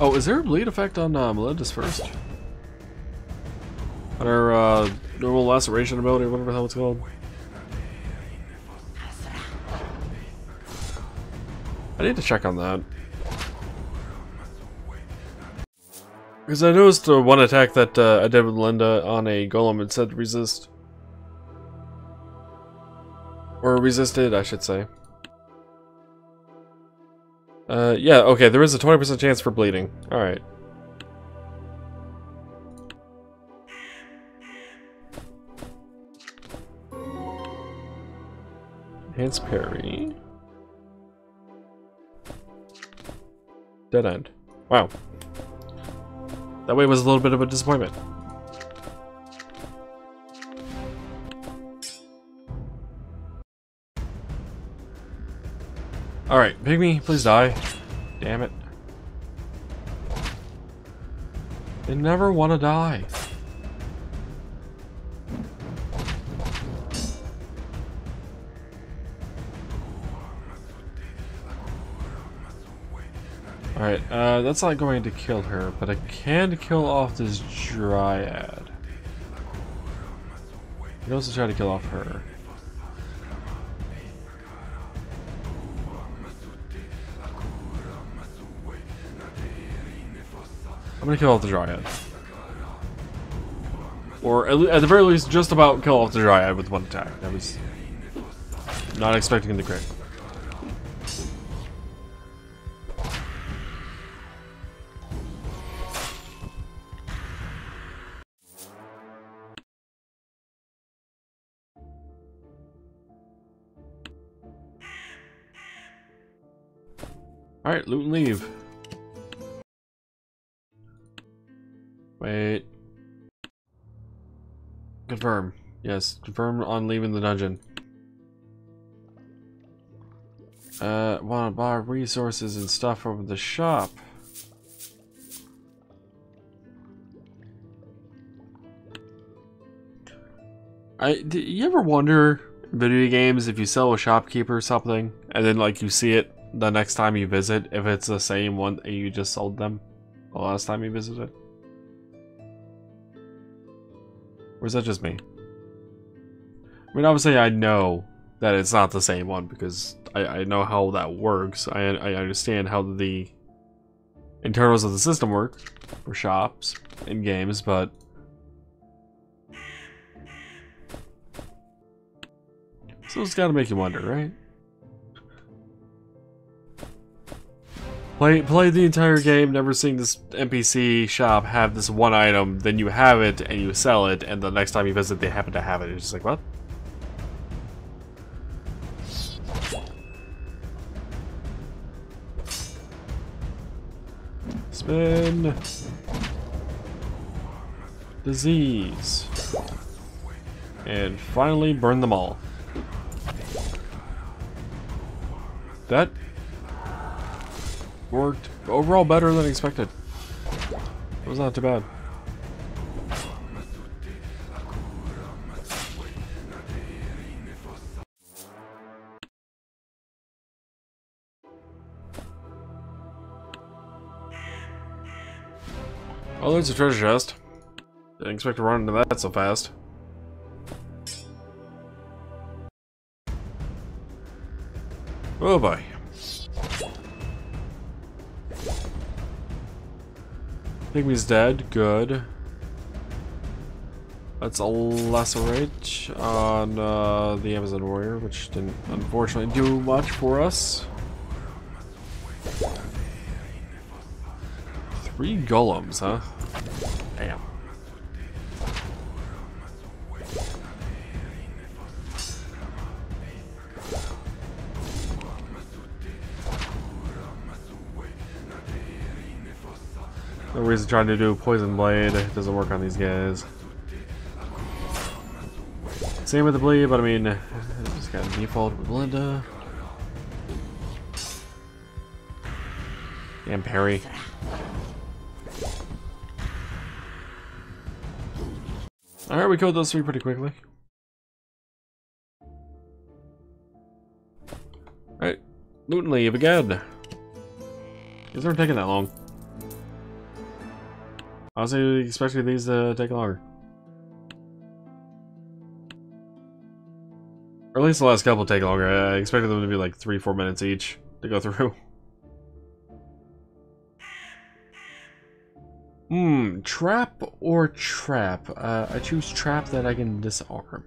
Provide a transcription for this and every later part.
Oh, is there a bleed effect on uh, Melinda's first? On her uh, normal laceration ability, whatever the hell it's called. I need to check on that. Because I noticed uh, one attack that uh, I did with Linda on a golem, it said resist. Or resisted, I should say. Uh, yeah, okay, there is a 20% chance for bleeding. Alright. Enhance parry. Dead end. Wow. That way was a little bit of a disappointment. Alright, Pygmy, please die. Damn it. They never want to die. Alright, uh, that's not going to kill her, but I can kill off this Dryad. Can also try to kill off her. I'm gonna kill off the Dryad. Or at, at, the very least, just about kill off the Dryad with one attack. That was not expecting the crit. Alright, loot and leave. Wait. Confirm. Yes, confirm on leaving the dungeon. Uh, wanna buy resources and stuff from the shop. I, do you ever wonder video games if you sell a shopkeeper something and then like you see it the next time you visit if it's the same one that you just sold them the last time you visited? Or is that just me? I mean, obviously I know that it's not the same one because I, I know how that works. I, I understand how the internals of the system work for shops and games, but so it's got to make you wonder, right? Play play the entire game, never seeing this NPC shop have this one item, then you have it and you sell it, and the next time you visit they happen to have it. It's just like, what? Spin. Disease. And finally burn them all. Worked overall better than expected. It was not too bad. Oh, there's a treasure chest. Didn't expect to run into that so fast. Oh boy. Pygmy's dead, good. That's a lacerate on uh, the Amazon Warrior, which didn't unfortunately do much for us. Three golems, huh? Reason trying to do poison blade. It doesn't work on these guys. Same with the bleed, but I mean, just got default with Linda. Damn parry. Alright, we killed those three pretty quickly. Alright, loot and leave again. These aren't taking that long. Honestly, especially these to take longer. Or at least the last couple take longer. I expected them to be like three, four minutes each to go through. Hmm, trap or trap? Uh, I choose trap that I can disarm.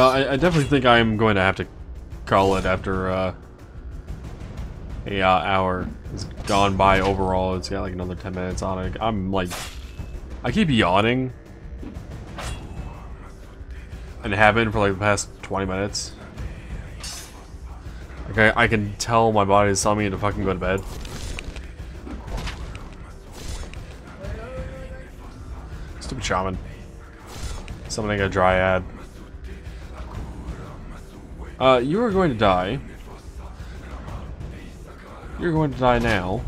No, I, I, definitely think I'm going to have to call it after uh, a uh, hour has gone by overall. It's got like another 10 minutes on it. I'm like, I keep yawning. And have been for like the past 20 minutes. Like I, I can tell my body is telling me to fucking go to bed. Stupid shaman. Summoning a dryad. Uh, you are going to die. You're going to die now.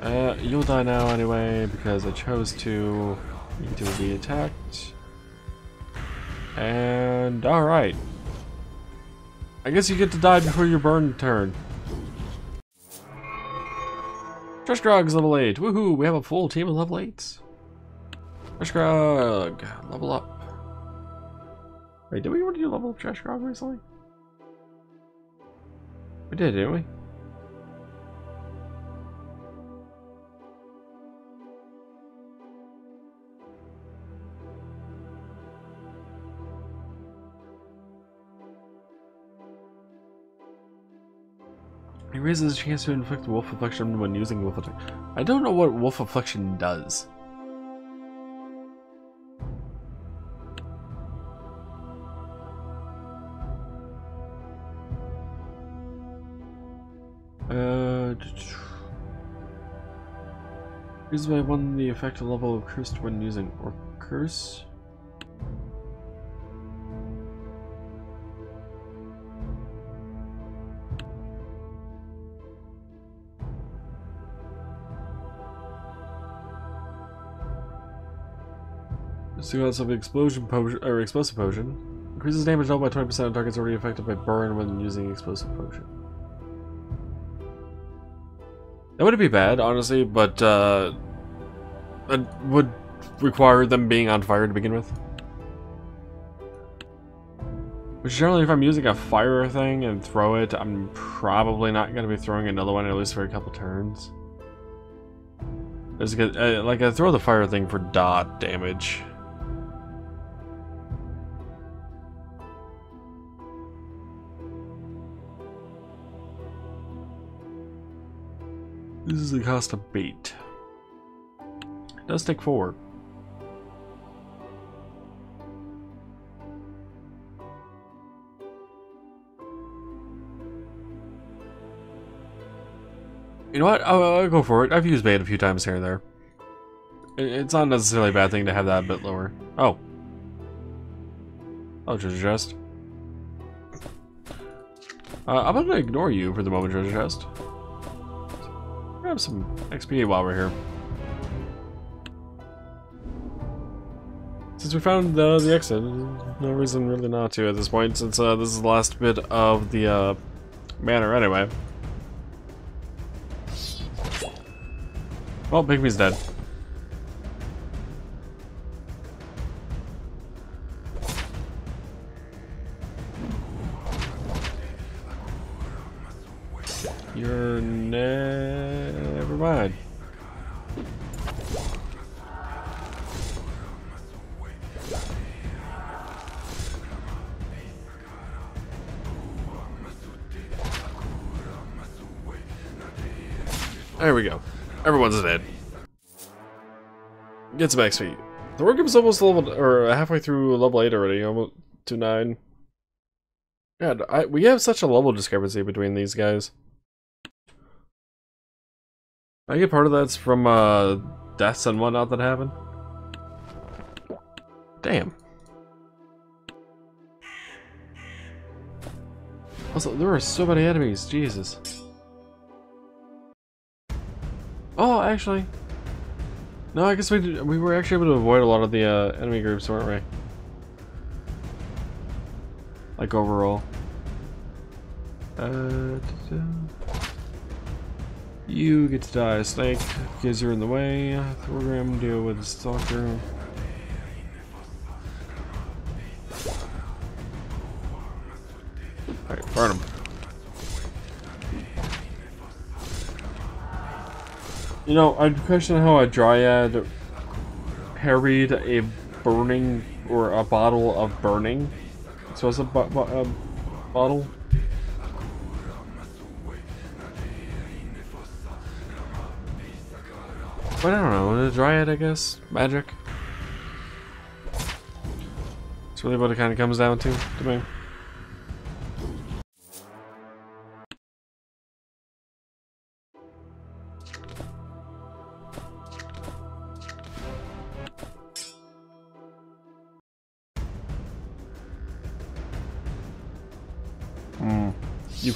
Uh, you'll die now anyway, because I chose to to be attacked. And, alright. I guess you get to die before your burn turn. Treshgrog's level 8. Woohoo, we have a full team of level 8s. Treshgrog, level up. Wait, did we already do level up Treshgrog recently? We did, didn't we? He raises his chance to inflict Wolf Affliction when using Wolf Affliction. I don't know what Wolf Affliction does. Uh, Here's by one the effective level of cursed when using or curse. Sequence of explosion potion or explosive potion. Increases damage dealt by 20% on targets already affected by burn when using explosive potion. That wouldn't be bad, honestly, but uh, would require them being on fire to begin with. Which generally, if I'm using a fire thing and throw it, I'm probably not going to be throwing another one at least for a couple turns. Uh, like I throw the fire thing for dot damage. This is the cost of bait. It does take four. You know what? I'll, I'll, go for it. I've used bait a few times here and there. It's not necessarily a bad thing to have that a bit lower. Oh. Oh, treasure chest. Uh, I'm gonna ignore you for the moment, treasure chest. Grab some XP while we're here. Since we found the, the exit, no reason really not to at this point, since uh, this is the last bit of the uh, manor anyway. Well, Pygmy's dead. You're never There we go. Everyone's dead. Get some XP. The work is almost level or halfway through level 8 already, almost to 9. God, I, we have such a level discrepancy between these guys. I get part of that's from uh, deaths and whatnot that happened. Damn. Also, there are so many enemies, Jesus. Oh, actually. No, I guess we did, we were actually able to avoid a lot of the uh, enemy groups, weren't we? Like overall. Uh, you get to die, Snake, because you're in the way. Program deal with the stalker. Alright, burn him. You know, I'd question how a dryad parried a burning or a bottle of burning. So it's a, bo bo a bottle. But I don't know, a dryad, I guess? Magic? It's really what it kind of comes down to, to me.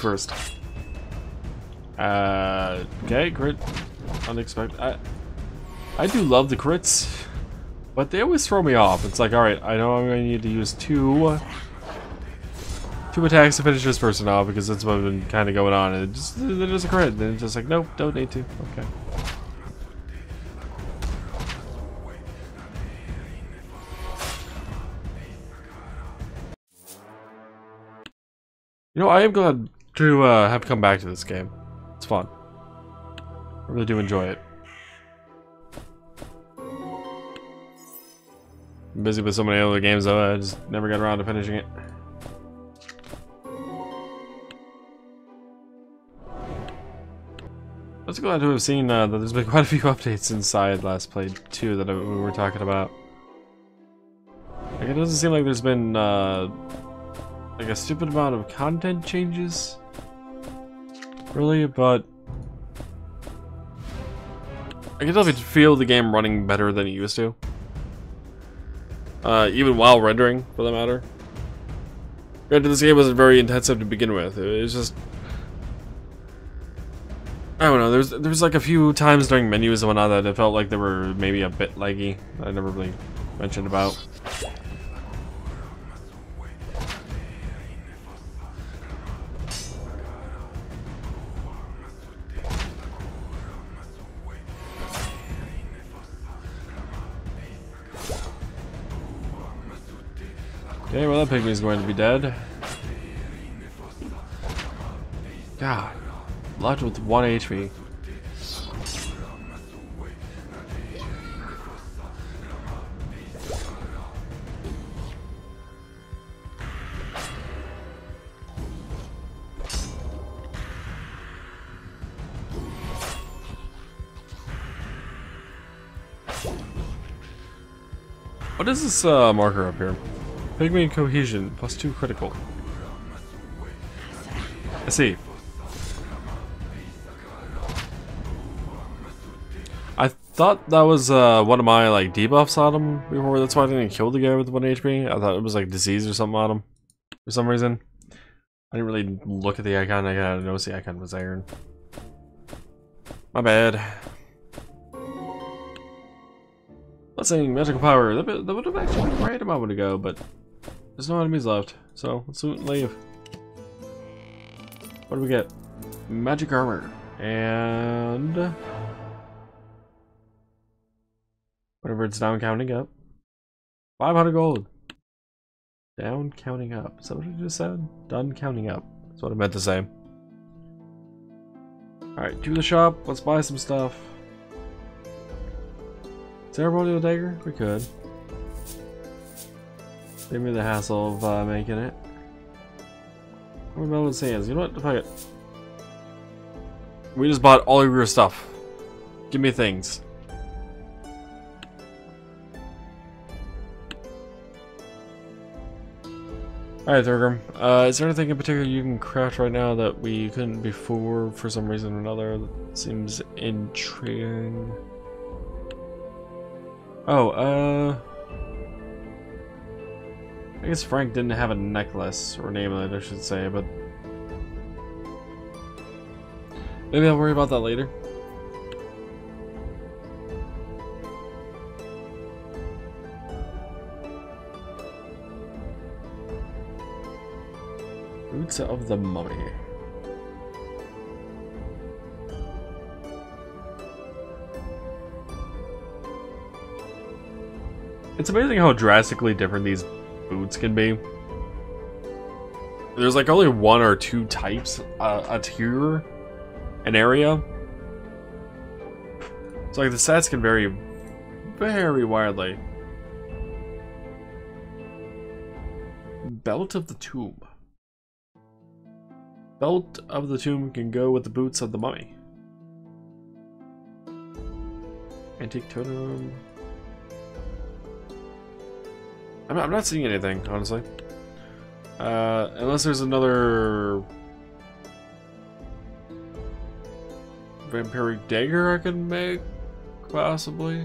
First. Uh, okay, crit. Unexpected. I, I do love the crits, but they always throw me off. It's like, alright, I know I'm going to need to use two, two attacks to finish this person off because that's what's been kind of going on. And it just, there's a crit. Then it's just like, nope, don't need to. Okay. You know, I am glad to uh, have come back to this game. It's fun. I really do enjoy it. I'm busy with so many other games though, I just never got around to finishing it. I was glad to have seen uh, that there's been quite a few updates inside last play too that we were talking about. Like it doesn't seem like there's been uh, like a stupid amount of content changes, really, but I can definitely feel the game running better than it used to. Uh, even while rendering, for that matter. Granted, this game wasn't very intensive to begin with. It was just... I don't know, there's there's like a few times during menus and whatnot that it felt like they were maybe a bit laggy. I never really mentioned about. Okay, well that pygmy's going to be dead. God. Left with 1 HP. What is this uh, marker up here? Pygmy cohesion, plus two critical. I see. I thought that was uh, one of my like debuffs on him before. That's why I didn't kill the guy with one HP. I thought it was like disease or something on him for some reason. I didn't really look at the icon. I got notice the icon was iron. My bad. Say magical power. That, that would have actually been great a moment ago, but there's no enemies left, so let's leave. What do we get? Magic armor. And... Whatever it's down counting up. 500 gold. Down counting up. Is that what I just said? Done counting up. That's what I meant to say. Alright, to the shop. Let's buy some stuff. Ceremonial dagger? We could. Save me the hassle of uh, making it. About with sands? You know what? Fuck it. We just bought all of your stuff. Give me things. Alright, Thurgrim. Uh, is there anything in particular you can craft right now that we couldn't before for some reason or another that seems intriguing? Oh, uh... I guess Frank didn't have a necklace, or name it, I should say, but Maybe I'll worry about that later. Boots of the Mummy. It's amazing how drastically different these boots can be. There's like only one or two types uh, a tier, an area. So like the stats can vary very wildly. Belt of the Tomb. Belt of the Tomb can go with the boots of the mummy. Antique totem. I'm not, I'm not seeing anything, honestly. Uh, unless there's another... Vampiric dagger I can make? Possibly?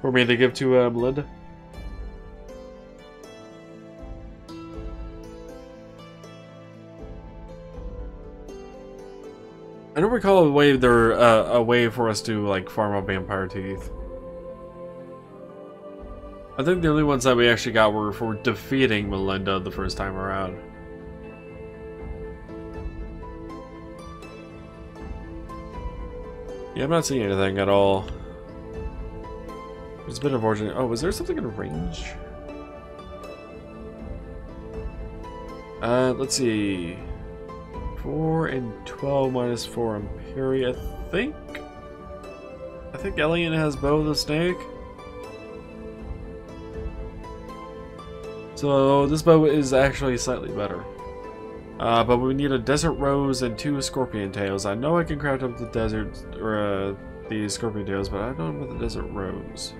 For me to give to uh, Melinda? I don't recall a way there uh, a way for us to like farm up vampire teeth. I think the only ones that we actually got were for defeating Melinda the first time around. Yeah, I'm not seeing anything at all. It's a bit unfortunate. Oh, was there something in range? Uh, let's see. 4 and 12 minus 4 on Perry, I think? I think Elian has Bow the Snake. So this bow is actually slightly better. Uh, but we need a desert rose and two scorpion tails. I know I can craft up the desert or uh, the scorpion tails, but I don't know about the desert rose.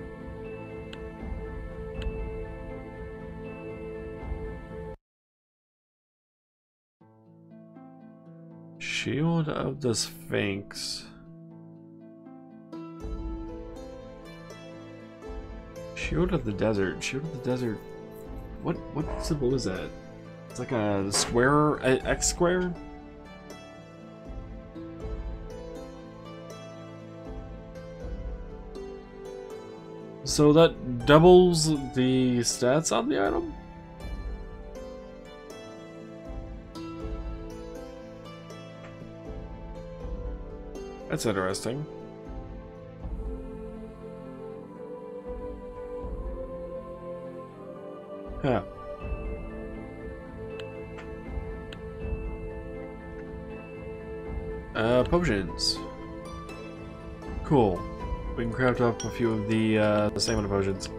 Shield of the Sphinx. Shield of the Desert. Shield of the Desert what what symbol is that? It's like a square, a X square. So that doubles the stats on the item? That's interesting. Potions. Cool. We can craft up a few of the, uh, the stamina potions.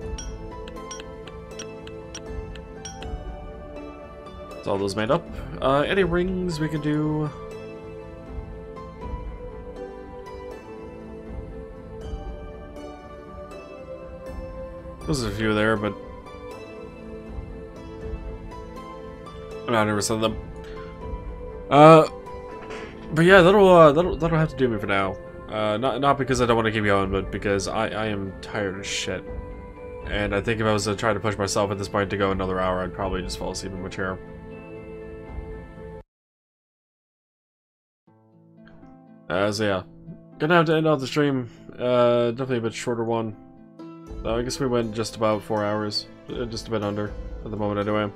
That's all those made up. Uh, any rings we can do? There's a few there, but I'm not nervous said them. Uh, but yeah, that'll uh, that'll that'll have to do me for now. Uh, not not because I don't want to keep going, but because I I am tired as shit. And I think if I was to try to push myself at this point to go another hour, I'd probably just fall asleep in my chair. Uh, so yeah, gonna have to end off the stream. Uh, definitely a bit shorter one. So I guess we went just about four hours, uh, just a bit under at the moment anyway.